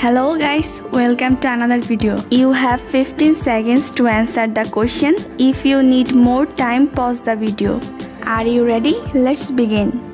Hello guys, welcome to another video. You have 15 seconds to answer the question. If you need more time, pause the video. Are you ready? Let's begin.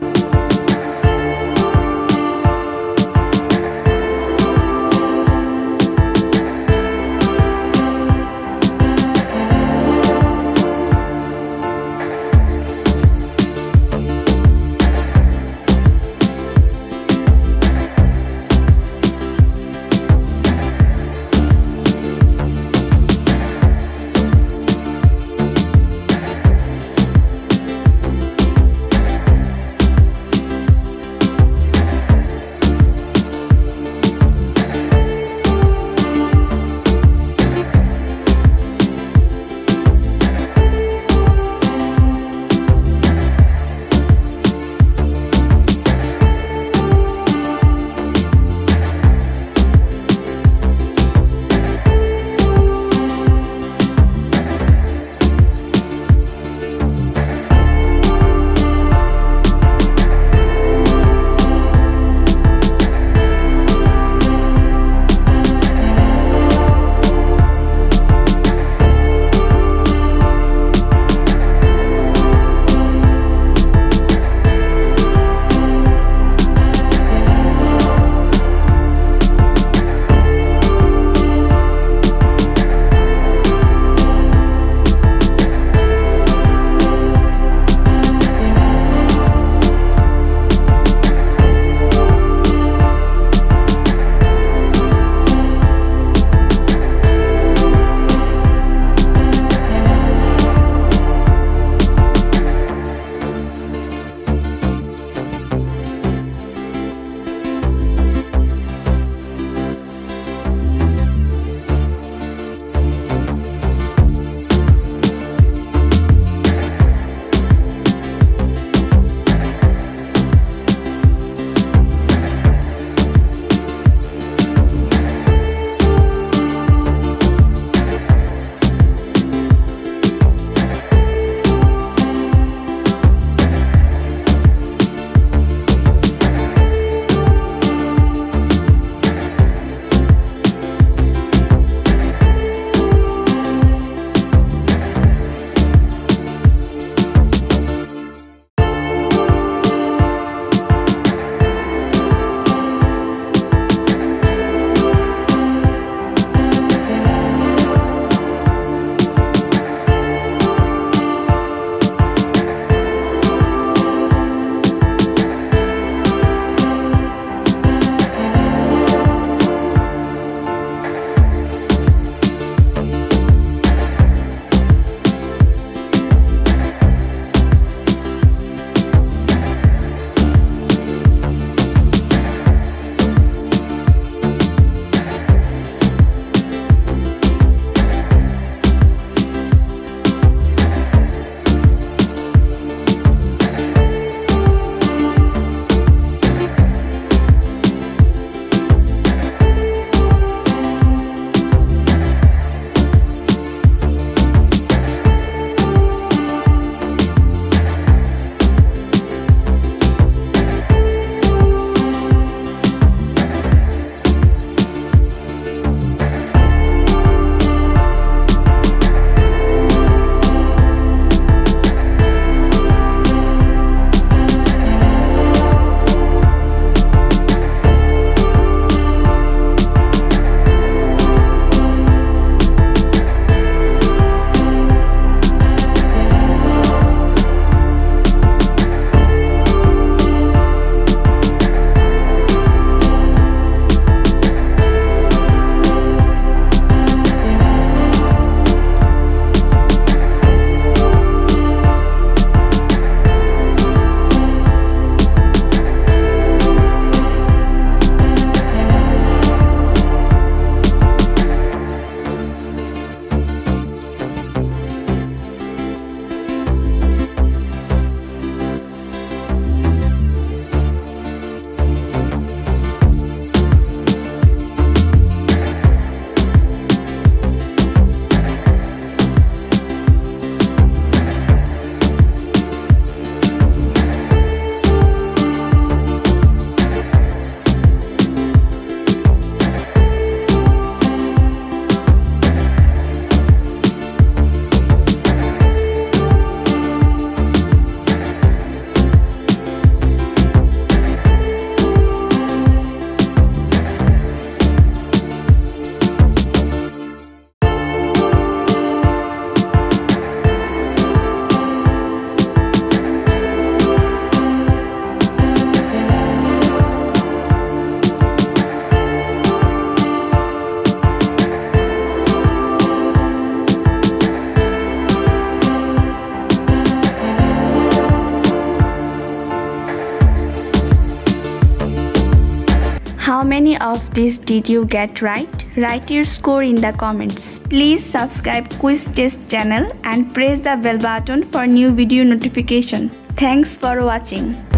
Many of these did you get right? Write your score in the comments. Please subscribe Quiz Test channel and press the bell button for new video notification. Thanks for watching.